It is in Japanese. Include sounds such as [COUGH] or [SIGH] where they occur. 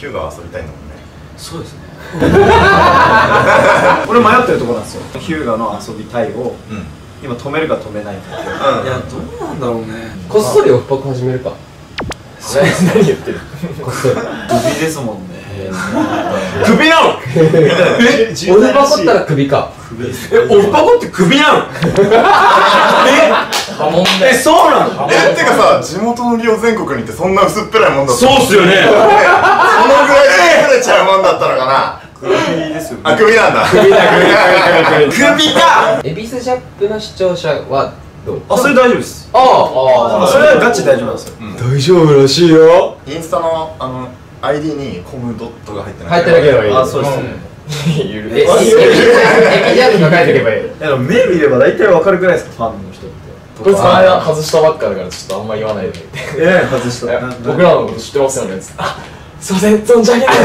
ヒューガは遊びたいんだもんねそうですね。[LAUGHS] 俺迷ってるところなんですよ。ヒューガの遊びたいをうん。今止めるか止めないかう。うん。いやどうなんだろうね。こっそりオフパク始めるか。何言ってる？こっそり首ですもんね。首な [LAUGHS] のえオフパクったら首か。えオフパコって首なの波紋えそうなの？えってかさ [LAUGHS] 地元の利用全国にってそんな薄っぺらいもんだったそうっすよねんだったのかな？首ですよあ首なんだ。首だ首か！恵比寿ジャップの視聴者はどう？あそれ大丈夫です。あああそれはガチ大丈夫なんですよ。大丈夫らしいよ。インスタのあの ID にコムドットが入ってない入ってなければいいあそうです。ねゆるえエビジャーが書いておけばいいいやでもメールいれば大体わかるぐらいですかファンの人ってこいつこの間外したばっかだからちょっとあんま言わないでええ外した僕らのこと知ってますよねすいません存じ上げない。